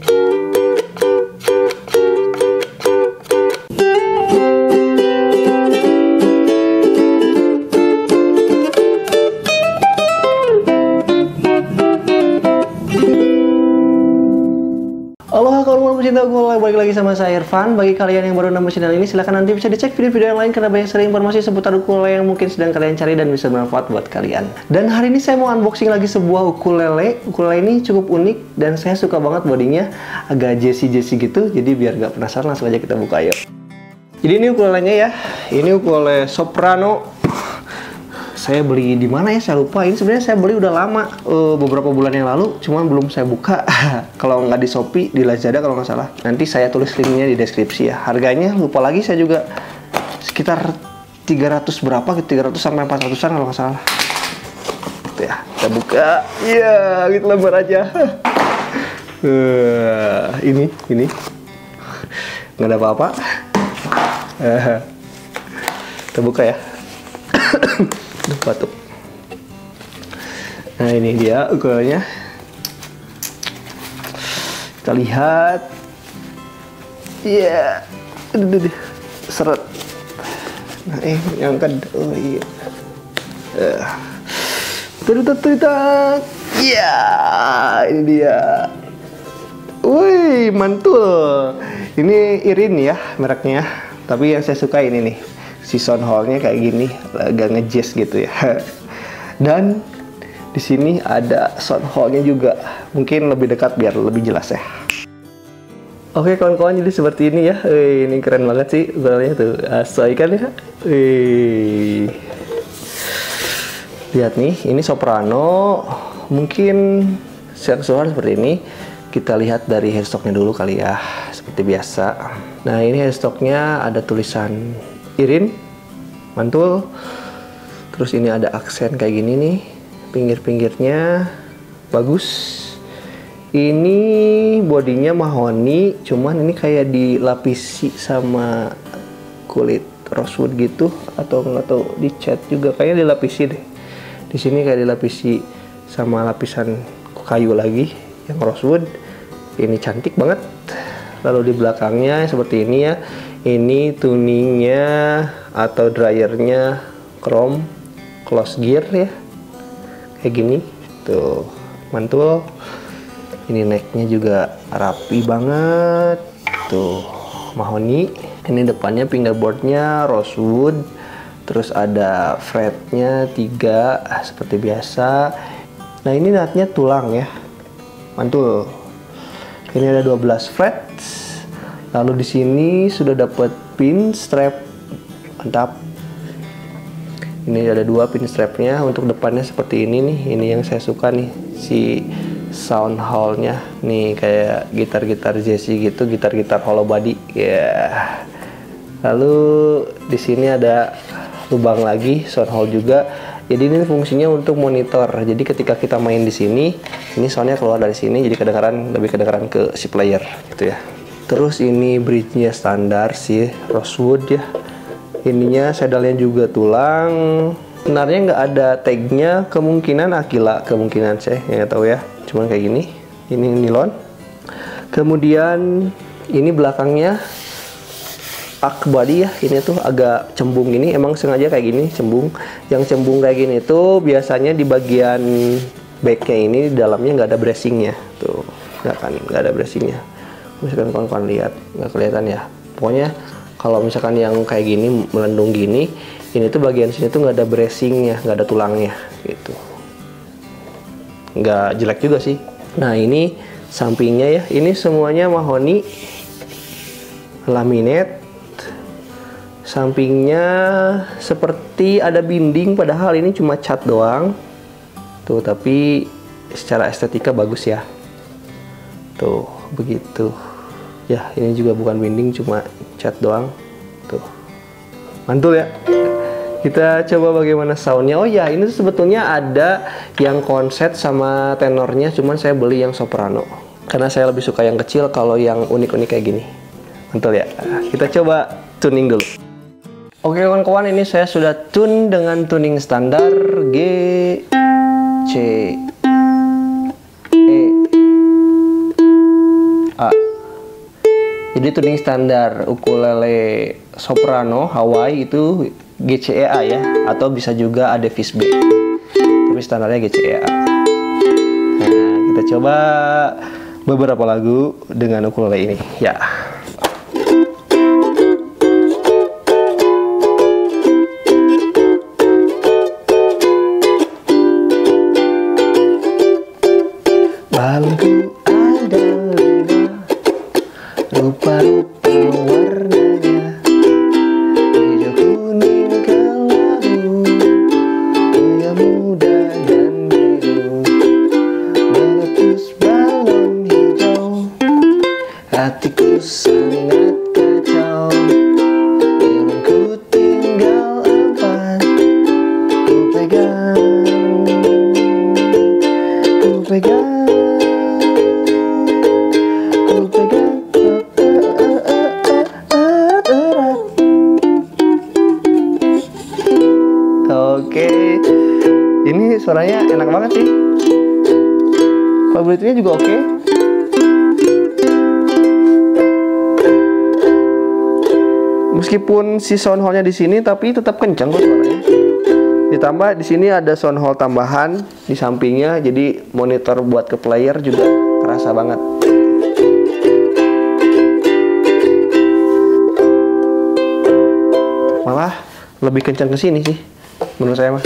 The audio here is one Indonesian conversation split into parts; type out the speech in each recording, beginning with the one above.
thank you pecinta bola, balik lagi sama saya Irfan. Bagi kalian yang baru nambah channel ini, silahkan nanti bisa dicek video-video yang lain karena banyak sekali informasi seputar ukulele yang mungkin sedang kalian cari dan bisa bermanfaat buat kalian. Dan hari ini saya mau unboxing lagi sebuah ukulele. Ukulele ini cukup unik dan saya suka banget bodinya, agak jesi-jesi gitu. Jadi biar gak penasaran langsung aja kita buka yuk. Jadi ini ukulelenya ya. Ini ukulele soprano saya beli di mana ya? Saya lupa. Ini sebenarnya saya beli udah lama uh, beberapa bulan yang lalu cuman belum saya buka. Kalau nggak di Shopee di Lazada kalau nggak salah. Nanti saya tulis linknya di deskripsi ya. Harganya lupa lagi saya juga sekitar 300 berapa gitu 300 sampai 400an kalau nggak salah. Gitu ya kita buka. Iya gitu lembar aja. Uh, ini ini. Nggak ada apa-apa. Uh, kita buka ya Aduh, batuk. Nah, ini dia ukurnya. Kita lihat. Iya. Yeah. Seret. Nah, eh, yang kan oh iya. Uh. Iya, ini dia. Wih, mantul. Ini Irin ya mereknya. Tapi yang saya suka ini nih si sound hallnya kayak gini agak ngejazz gitu ya. Dan di sini ada sound hallnya juga. Mungkin lebih dekat biar lebih jelas ya. Oke kawan-kawan jadi seperti ini ya. Wih, ini keren banget sih ukulelenya tuh. Asai kan ya. Wih. lihat nih ini soprano. Mungkin keseluruhan seperti ini. Kita lihat dari headstocknya dulu kali ya seperti biasa. Nah ini headstocknya ada tulisan irin mantul. Terus ini ada aksen kayak gini nih pinggir-pinggirnya bagus. Ini bodinya mahoni cuman ini kayak dilapisi sama kulit rosewood gitu atau nggak tahu dicat juga kayaknya dilapisi deh. Di sini kayak dilapisi sama lapisan kayu lagi yang rosewood. Ini cantik banget. Lalu di belakangnya seperti ini ya ini tuningnya atau dryernya chrome close gear ya. Kayak gini. Tuh mantul. Ini necknya juga rapi banget. Tuh mahoni. Ini depannya fingerboardnya rosewood. Terus ada fretnya tiga seperti biasa. Nah ini natnya tulang ya. Mantul. Ini ada 12 fret Lalu di sini sudah dapat pin strap mantap. Ini ada dua pin strapnya untuk depannya seperti ini nih. Ini yang saya suka nih si sound hallnya nih kayak gitar-gitar Jesse gitu, gitar-gitar hollow body ya. Yeah. Lalu di sini ada lubang lagi sound hall juga. Jadi ini fungsinya untuk monitor. Jadi ketika kita main di sini, ini soundnya keluar dari sini, jadi kedengaran lebih kedengaran ke si player gitu ya terus ini bridge-nya standar sih rosewood ya. Ininya saddle-nya juga tulang. Sebenarnya nggak ada tagnya kemungkinan akila kemungkinan saya nggak tahu ya. Cuman kayak gini ini nilon. Kemudian ini belakangnya ak body ya ini tuh agak cembung gini emang sengaja kayak gini cembung. Yang cembung kayak gini tuh biasanya di bagian backnya ini di dalamnya nggak ada bracingnya. Tuh nggak kan nggak ada bracingnya misalkan kawan-kawan lihat nggak kelihatan ya. Pokoknya kalau misalkan yang kayak gini melendung gini ini tuh bagian sini tuh nggak ada bracingnya nggak ada tulangnya gitu. Nggak jelek juga sih. Nah ini sampingnya ya. Ini semuanya mahoni laminate. Sampingnya seperti ada binding padahal ini cuma cat doang. Tuh tapi secara estetika bagus ya. Tuh begitu. Ya ini juga bukan binding cuma cat doang. Tuh. Mantul ya? Kita coba bagaimana soundnya. Oh ya ini sebetulnya ada yang konset sama tenornya cuman saya beli yang soprano. Karena saya lebih suka yang kecil kalau yang unik-unik kayak gini. Mantul ya? Kita coba tuning dulu. Oke kawan-kawan ini saya sudah tune dengan tuning standar G C Jadi tuning standar ukulele soprano Hawaii itu GCEA ya atau bisa juga ada B. Tapi standarnya GCEA. Nah, kita coba beberapa lagu dengan ukulele ini. Ya. Balonku Bye. Meskipun si sound hole-nya di sini tapi tetap kencang kok suaranya. Ditambah di sini ada sound hole tambahan di sampingnya jadi monitor buat ke player juga kerasa banget. Malah lebih kencang ke sini sih menurut saya mah.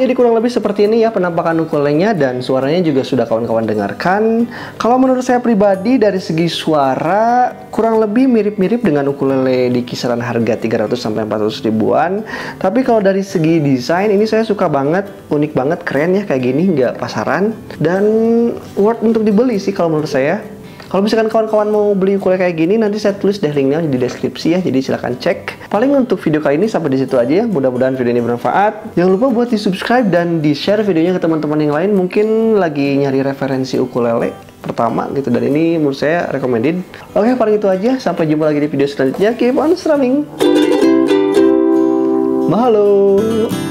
Jadi kurang lebih seperti ini ya penampakan ukulelenya dan suaranya juga sudah kawan-kawan dengarkan. Kalau menurut saya pribadi dari segi suara kurang lebih mirip-mirip dengan ukulele di kisaran harga 300 sampai 400 ribuan. Tapi kalau dari segi desain ini saya suka banget, unik banget, keren ya kayak gini, nggak pasaran dan worth untuk dibeli sih kalau menurut saya. Kalau misalkan kawan-kawan mau beli ukulele kayak gini, nanti saya tulis deh linknya di deskripsi ya. Jadi silahkan cek. Paling untuk video kali ini sampai di situ aja ya. Mudah-mudahan video ini bermanfaat. Jangan lupa buat di subscribe dan di share videonya ke teman-teman yang lain. Mungkin lagi nyari referensi ukulele pertama gitu dan ini menurut saya recommended. Oke, paling itu aja. Sampai jumpa lagi di video selanjutnya. Keep on strumming. Mahalo.